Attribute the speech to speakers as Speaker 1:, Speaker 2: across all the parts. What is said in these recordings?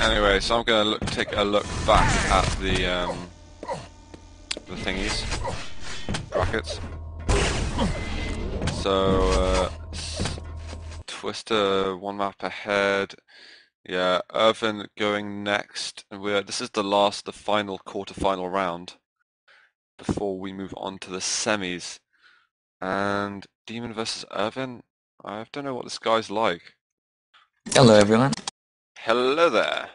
Speaker 1: Anyway, so I'm gonna look, take a look back at the um, the thingies, brackets. So uh, Twister one map ahead. Yeah, Irvin going next. We're this is the last, the final quarter-final round before we move on to the semis. And Demon versus Irvin. I don't know what this guy's like.
Speaker 2: Hello everyone.
Speaker 1: Hello there.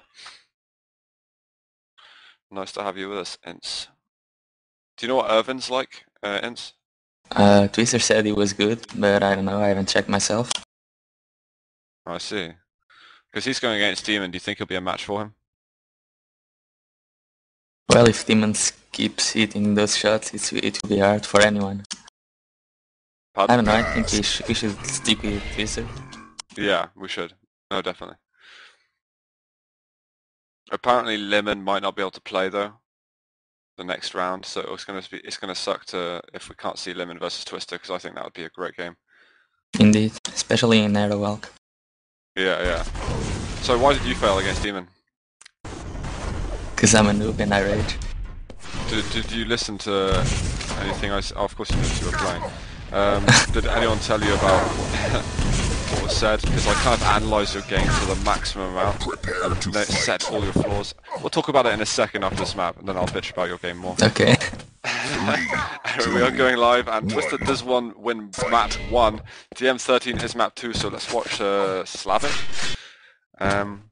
Speaker 1: Nice to have you with us, Ince. Do you know what Irvin's like, uh, Ince?
Speaker 2: Uh, Twister said he was good, but I don't know, I haven't checked myself.
Speaker 1: I see. Because he's going against Demon, do you think he'll be a match for him?
Speaker 2: Well, if Demons keeps hitting those shots, it's, it will be hard for anyone.
Speaker 1: Pardon?
Speaker 2: I don't know, I think we, sh we should stick with Twister.
Speaker 1: Yeah, we should. No, definitely. Apparently Lemon might not be able to play though the next round, so it's gonna be it's gonna suck to if we can't see Lemon versus Twister because I think that would be a great game.
Speaker 2: Indeed, especially in Aerowalk.
Speaker 1: Yeah, yeah. So why did you fail against Demon?
Speaker 2: Because I'm a noob and I rage.
Speaker 1: Did, did you listen to anything I? oh, of course you knew you were playing. Um, did anyone tell you about was said? Because I kind of analysed your game to the maximum amount and then set all your flaws. We'll talk about it in a second after this map and then I'll bitch about your game more.
Speaker 2: Okay.
Speaker 1: we are going live and Twister does one win map 1. DM13 is map 2 so let's watch uh, Slavic. Um,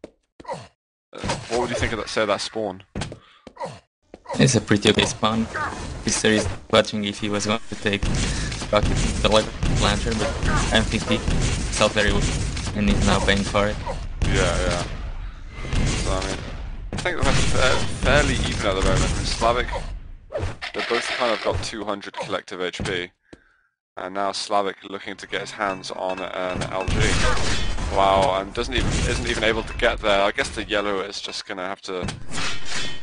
Speaker 1: uh, what would you think of that, say that spawn?
Speaker 2: It's a pretty okay spawn. Twister is watching if he was going to take rocket the rocket launcher, but he felt very well, and he's now paying for it.
Speaker 1: Yeah, yeah. So I mean, I think we're fa- fairly even at the moment. Slavic, they've both kind of got 200 collective HP, and now Slavic looking to get his hands on an LG. Wow, and doesn't even isn't even able to get there. I guess the yellow is just gonna have to,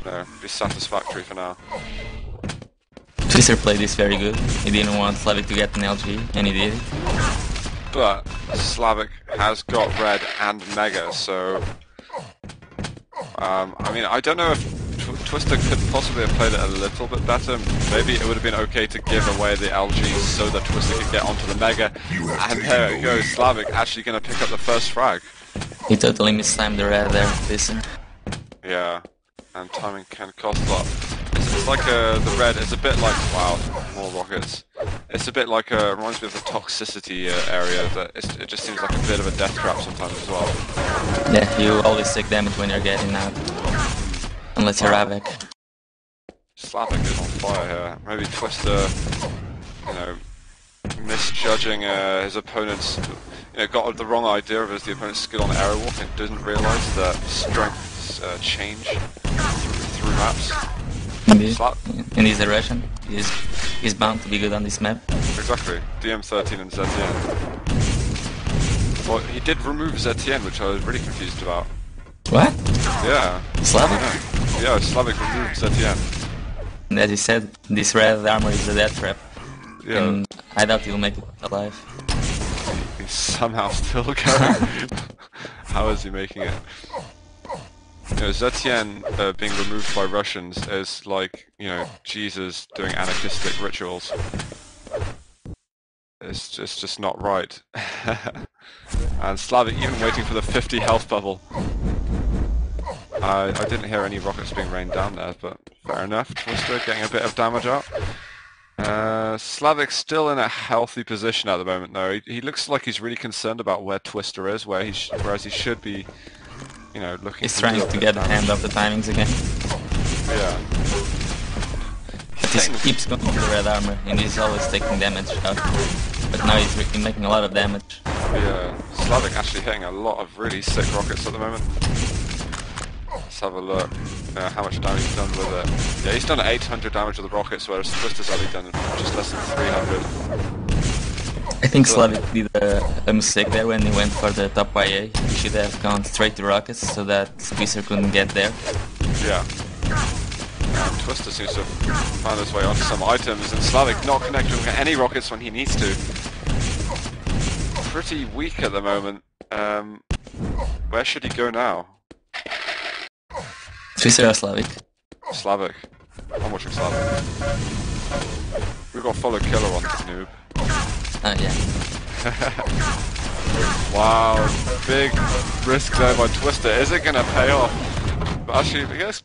Speaker 1: you know, be satisfactory for now.
Speaker 2: Twister played this very good. He didn't want Slavic to get an LG, and he did.
Speaker 1: But Slavic has got red and mega, so um, I mean I don't know if Tw- Twister could possibly have played it a little bit better. Maybe it would have been okay to give away the LG so that Twister could get onto the mega. And there it goes, Slavic actually going to pick up the first frag.
Speaker 2: He totally mistimed the red there, Twister.
Speaker 1: Yeah, and timing can cost a lot. Like uh, the red. It's a bit like wow, more rockets. It's a bit like uh, reminds me of the toxicity uh, area. That it just seems like a bit of a death trap sometimes as well.
Speaker 2: Yeah, you always take damage when you're getting out. Unless you're Ravik.
Speaker 1: Slavic is on fire here. Maybe Twister, you know, misjudging uh, his opponent's, you know, got the wrong idea of his the opponent's skill on Aerowalk and didn't realise that strengths uh, change through maps.
Speaker 2: Indeed.
Speaker 1: Slap.
Speaker 2: In this direction, he's, he's bound to be good on this map.
Speaker 1: Exactly. DM13 and ZTN. Well, he did remove ZTN, which I was really confused about.
Speaker 2: What?
Speaker 1: Yeah.
Speaker 2: Slavic?
Speaker 1: Yeah, yeah Slavic removed ZTN.
Speaker 2: And as you said, this red armor is a death trap.
Speaker 1: Yeah.
Speaker 2: And I doubt he'll make it alive.
Speaker 1: He's somehow still going. How is he making it? You know, uh, being removed by Russians is like, you know, Jesus doing anarchistic rituals. It's just, just not right. and Slavic even waiting for the 50 health bubble. I, I didn't hear any rockets being rained down there, but fair enough. Twister getting a bit of damage up. Uh, Slavic's still in a healthy position at the moment, though. He, he looks like he's really concerned about where Twister is, where he whereas he should be, you know, looking.
Speaker 2: He's trying to get a hand of the timings again.
Speaker 1: Yeah,
Speaker 2: he keeps going for the red armor and he's always taking damage out. But now he's making a lot of damage.
Speaker 1: yeah. Slavic actually hitting a lot of really sick rockets at the moment. Let's have a look. Uh, how much damage he's done with it. Yeah, he's done 800 damage with the rockets, whereas Twister's only done just less than 300.
Speaker 2: I think Slavic did a, a mistake there when he went for the top YA. He should have gone straight to rockets so that Twister couldn't get there.
Speaker 1: Yeah. Twister seems to have found his way onto some items, and Slavic not connecting with any rockets when he needs to. Pretty weak at the moment. Um, where should he go now?
Speaker 2: Twister or Slavic?
Speaker 1: Slavic. I'm watching Slavic. We've got follow killer on this noob.
Speaker 2: Oh yeah.
Speaker 1: Wow, big risk there by Twister. Is it gonna pay off? But actually, I guess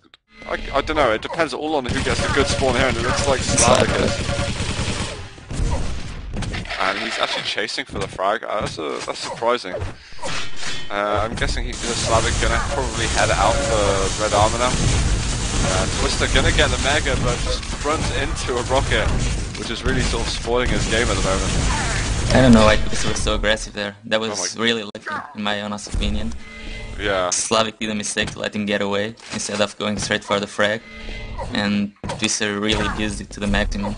Speaker 1: I, I don't know. It depends all on who gets a good spawn here, and it looks like Slavic is. And he's actually chasing for the frag. Uh, that's a, that's surprising. Uh, I'm guessing he's Slavic gonna probably head out for red armor now. Uh, Twister gonna get the mega, but just runs into a rocket, which is really sort of spoiling his game at the moment.
Speaker 2: I don't know why Twister was so aggressive there. That was
Speaker 1: Oh
Speaker 2: really lucky, in my honest opinion.
Speaker 1: Yeah.
Speaker 2: Slavic did a mistake to let him get away instead of going straight for the frag, and Twister uh, really used it to the maximum.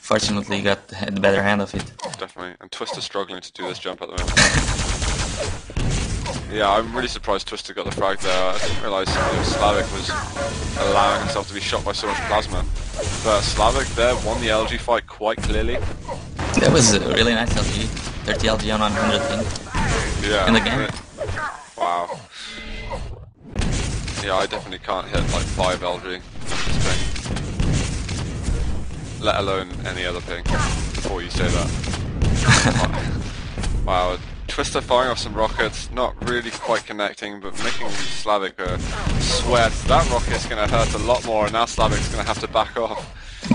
Speaker 2: Fortunately, he got the the better hand of it.
Speaker 1: Definitely. And Twister struggling to do this jump at the moment. yeah, I'm really surprised Twister got the frag there. I didn't realise Slavic was allowing himself to be shot by so much plasma. But Slavic there won the LG fight quite clearly.
Speaker 2: That was a really nice LG. 30 LG on 100 ping.
Speaker 1: Yeah.
Speaker 2: In the game?
Speaker 1: Wow. Yeah, I definitely can't hit like 5 LG on this ping. Let alone any other ping, before you say that. wow, Twister firing off some rockets, not really quite connecting, but making Slavic uh, sweat. That rocket's gonna hurt a lot more, and now Slavic's gonna have to back off.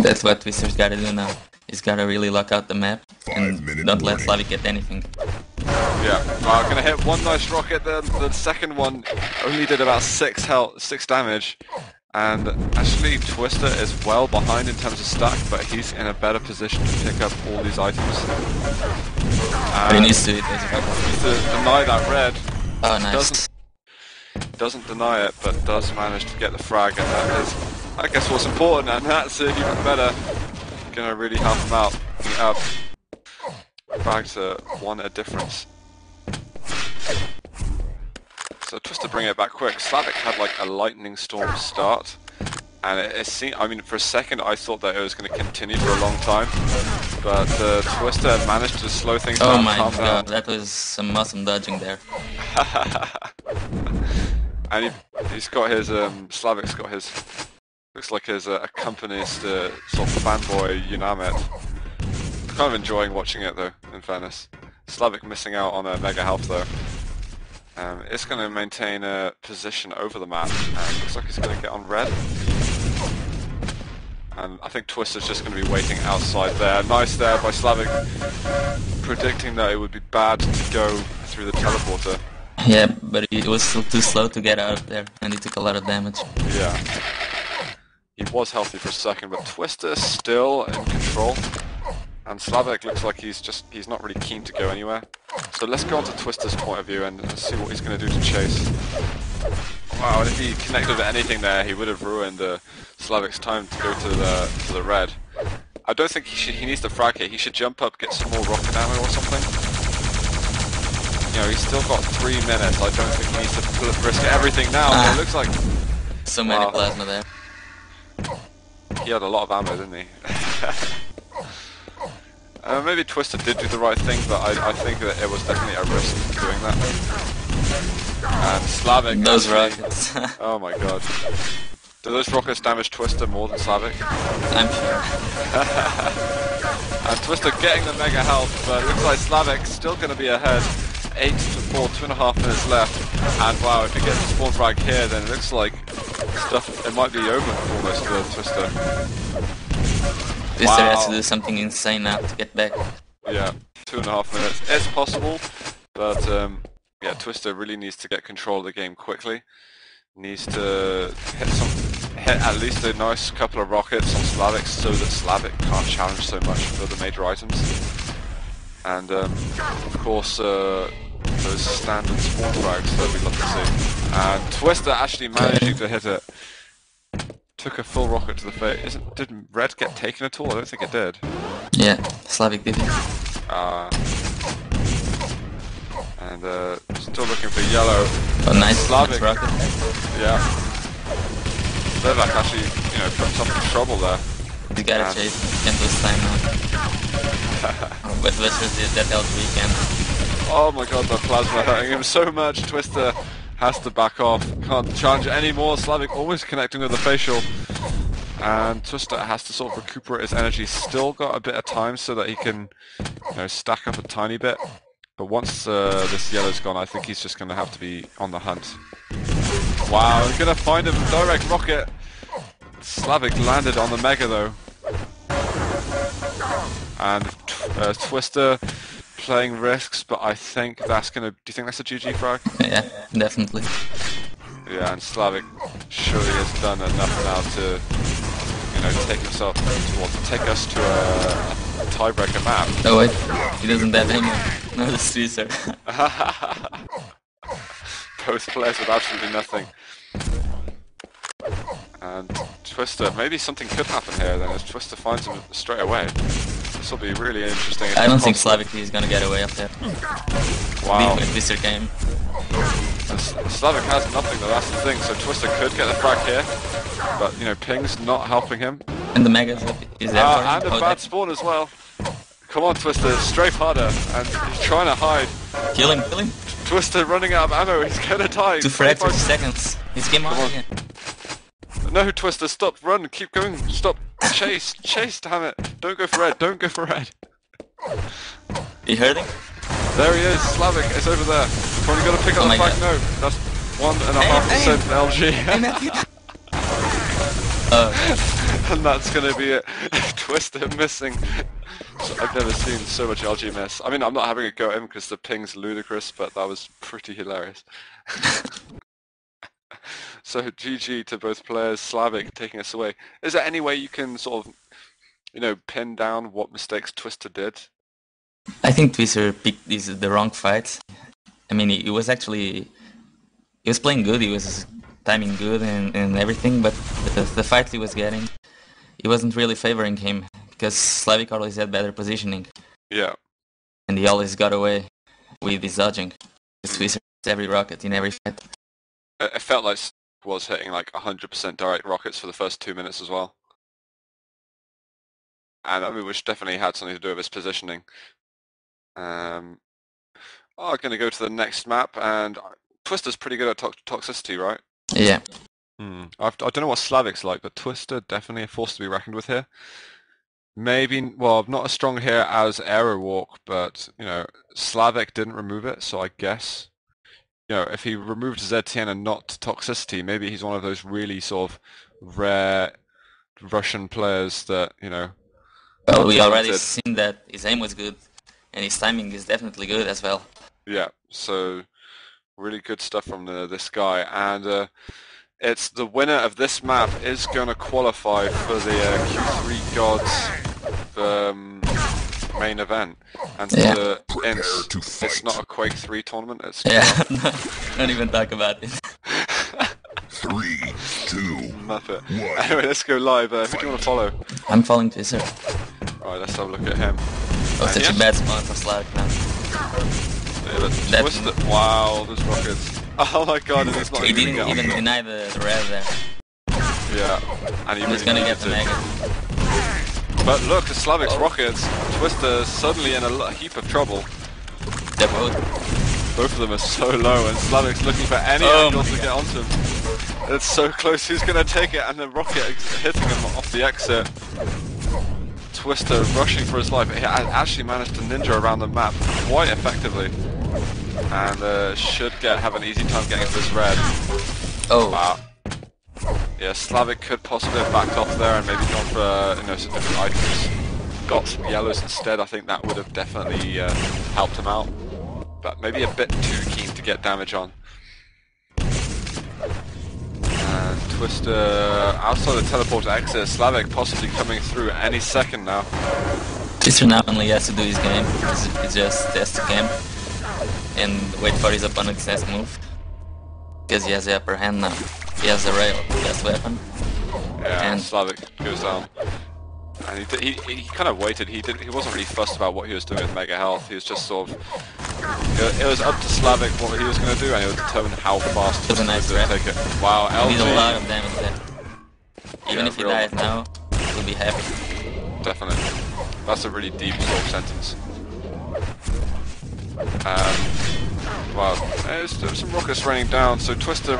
Speaker 2: That's what Twister's gotta do now. He's gotta really lock out the map and don't let. Slavic get anything.
Speaker 1: Yeah, wow, gonna hit one nice rocket then. The second one only did about six health, six damage. And actually, Twister is well behind in terms of stack, but he's in a better position to pick up all these items.
Speaker 2: But he needs to it
Speaker 1: needs to deny that red.
Speaker 2: Oh, nice.
Speaker 1: Doesn't doesn't deny it, but does manage to get the frag, and that is, I guess, what's important, and that's even better. Gonna really help him out. Uh, frags are one a difference. So just to bring it back quick. Slavic had like a lightning storm start, and it, it seemed. I mean, for a second I thought that it was going to continue for a long time, but uh, Twister managed to slow things
Speaker 2: Oh
Speaker 1: down.
Speaker 2: my
Speaker 1: calm down.
Speaker 2: god, that was some awesome dodging there.
Speaker 1: and he, he's got his um, Slavic's got his looks like his uh, accompanist uh, sort of fanboy Unamit. Kind of enjoying watching it though. In fairness, Slavic missing out on a mega health though. Um, it's going to maintain a position over the map, and looks like he's going to get on red. And I think Twister's just going to be waiting outside there. Nice there by Slavic, predicting that it would be bad to go through the teleporter.
Speaker 2: Yeah, but he was still too slow to get out of there, and he took a lot of damage.
Speaker 1: Yeah. He was healthy for a second, but Twister still in control. And Slavic looks like he's just, he's not really keen to go anywhere. So let's go on to Twister's point of view and see what he's going to do to chase. Wow, and if he connected with anything there, he would have ruined uh, Slavic's time to go to the to the red. I don't think he should, he needs to frag here. He should jump up, get some more rocket ammo or something. You know, he's still got three minutes. I don't think he needs to risk everything now.
Speaker 2: Ah.
Speaker 1: It looks like
Speaker 2: So many
Speaker 1: Wow.
Speaker 2: plasma there.
Speaker 1: He had a lot of ammo, didn't he? uh, maybe Twister did do the right thing, but I, I think that it was definitely a risk doing that. And Slavic...
Speaker 2: Those rockets.
Speaker 1: Oh my god. Do those rockets damage Twister more than Slavic?
Speaker 2: I'm sure.
Speaker 1: And Twister getting the mega health, but it looks like Slavic still going to be ahead. 8 to 4, two and a half minutes left. And wow, if he gets the spawn frag here, then it looks like stuff, it might be over almost for Twister.
Speaker 2: Twister has to do something insane now to get back.
Speaker 1: Yeah, two and a half minutes. It's possible, but um, yeah, Twister really needs to get control of the game quickly. Needs to hit some, hit at least a nice couple of rockets on Slavic so that Slavic can't challenge so much for the major items. And um, of course, uh, those standard spawn frags that we'd love to see. And Twister actually managing to hit it. Took a full rocket to the face. Isn't, did Red get taken at all? I don't think it did.
Speaker 2: Yeah, Slavic did.
Speaker 1: Uh, and uh, still looking for yellow.
Speaker 2: Oh, nice,
Speaker 1: Slavic.
Speaker 2: nice rocket.
Speaker 1: Yeah. Levac actually, you know, put himself in trouble there.
Speaker 2: He's gotta chase. Can't lose time now. but Westers did that LG weekend.
Speaker 1: Oh my god, the plasma hurting him so much. Twister has to back off. Can't charge anymore. Slavic always connecting with the facial. And Twister has to sort of recuperate his energy. Still got a bit of time so that he can you know, stack up a tiny bit. But once uh, this yellow's gone, I think he's just going to have to be on the hunt. Wow, he's going to find him. Direct rocket. Slavic landed on the Mega though. And uh, Twister playing risks, but I think that's going to... Do you think that's a GG frag?
Speaker 2: Yeah, definitely.
Speaker 1: Yeah, and Slavic surely has done enough now to, you know, take himself, well, to take us to a, a tiebreaker map.
Speaker 2: Oh wait, he doesn't have any. No, the Caesar.
Speaker 1: Both players with absolutely nothing. And Twister, maybe something could happen here then, as Twister finds him straight away. This will be really interesting.
Speaker 2: I don't think Slavic is gonna get away up there.
Speaker 1: Wow.
Speaker 2: With Twister game.
Speaker 1: Slavic has nothing though, that's the thing, so Twister could get the frag here, but, you know, Ping's not helping him.
Speaker 2: And the Megas is there for
Speaker 1: Uh, and a
Speaker 2: Oh,
Speaker 1: bad spawn as well. Come on, Twister, strafe harder. And he's trying to hide.
Speaker 2: Kill him, kill him.
Speaker 1: Twister running out of ammo, he's gonna die.
Speaker 2: Two frags,
Speaker 1: 25
Speaker 2: 30 seconds. His game on again.
Speaker 1: No, Twister, stop, run, keep going, stop, chase, chase, damn it. Don't go for red, don't go for red.
Speaker 2: You heard him?
Speaker 1: There he is, Slavic is over there. Probably gotta pick up
Speaker 2: Oh
Speaker 1: the flag, no. That's one and a half percent LG.
Speaker 2: Oh,
Speaker 1: and that's gonna be it. Twister missing. So I've never seen so much LG miss. I mean, I'm not having a go at him because the ping's ludicrous, but that was pretty hilarious. so GG to both players. Slavic taking us away. Is there any way you can sort of, you know, pin down what mistakes Twister did?
Speaker 2: I think Twister picked the wrong fight. I mean, he was actually he was playing good. He was timing good and, and everything, but the, the fight he was getting, he wasn't really favoring him because Slavic always had better positioning,
Speaker 1: Yeah.
Speaker 2: and he always got away with his dodging. Twister hits every rocket in every fight.
Speaker 1: It felt like was hitting like 100% direct rockets for the first two minutes as well. And I mean, which definitely had something to do with his positioning. Um, oh, I'm going to go to the next map, and Twister's pretty good at to- toxicity, right?
Speaker 2: Yeah,
Speaker 1: Hmm. I don't know what Slavic's like, but Twister definitely a force to be reckoned with here. Maybe, well, not as strong here as Aerowalk, but, you know, Slavic didn't remove it, so I guess, you know, if he removed ZTN and not Toxicity, maybe he's one of those really sort of rare Russian players that, you know,
Speaker 2: well, we already seen that his aim was good, and his timing is definitely good as well.
Speaker 1: Yeah, so really good stuff from the, this guy, and uh, it's the winner of this map is going to qualify for the uh, Q3 Gods um, main event, and
Speaker 2: Yeah.
Speaker 1: the
Speaker 3: Prepare
Speaker 1: it's, it's not a Quake 3 tournament. It's
Speaker 2: Yeah, don't even talk about it.
Speaker 3: Three, two,
Speaker 1: Muppet.
Speaker 3: One.
Speaker 1: Anyway, let's go live. Uh, who do you want to follow?
Speaker 2: I'm falling Twister.
Speaker 1: Alright, let's have a look at him.
Speaker 2: Oh, such
Speaker 1: yes.
Speaker 2: a bad spawn for Slavic now.
Speaker 1: Yeah, let's
Speaker 2: That-
Speaker 1: Wow, those rockets. Oh my god, and it's not
Speaker 2: He didn't
Speaker 1: get
Speaker 2: even deny the, the red there.
Speaker 1: Yeah, and he
Speaker 2: He's
Speaker 1: really
Speaker 2: gonna get the
Speaker 1: to.
Speaker 2: mega.
Speaker 1: But look, the Slavic's
Speaker 2: Oh.
Speaker 1: rockets, Twister suddenly in a heap of trouble.
Speaker 2: They're both.
Speaker 1: Both of them are so low, and Slavic's looking for any
Speaker 2: Oh
Speaker 1: angle to get onto him. It's so close, who's gonna take it? And the rocket hitting him off the exit. Twister rushing for his life. He actually managed to ninja around the map quite effectively. And uh, should get have an easy time getting this red.
Speaker 2: Oh,
Speaker 1: Wow. Yeah, Slavic could possibly have backed off there and maybe gone for uh, you know some different items. Got some yellows instead. I think that would have definitely uh, helped him out. But maybe a bit too keen to get damage on. And Twister outside the teleport exit. Slavic possibly coming through any second now.
Speaker 2: Twister now only has to do his game. It's, it's just test the game and wait for his opponent's next move. Because he has the upper hand now. He has the rail, best weapon.
Speaker 1: Yeah,
Speaker 2: And-
Speaker 1: Slavic goes down. And he, he, he kind of waited. He didn't, He wasn't really fussed about what he was doing with Mega Health. He was just sort of. It, it was up to Slavic what he was going to do, and he would determine how fast he
Speaker 2: It was nice
Speaker 1: going to
Speaker 2: rep.
Speaker 1: take it. Wow,
Speaker 2: He did a lot of damage there. Even
Speaker 1: Yeah,
Speaker 2: if he
Speaker 1: real-
Speaker 2: dies now, he'll be happy.
Speaker 1: definitely. That's a really deep sort of sentence. Um, there's, there's some rockets raining down, so Twister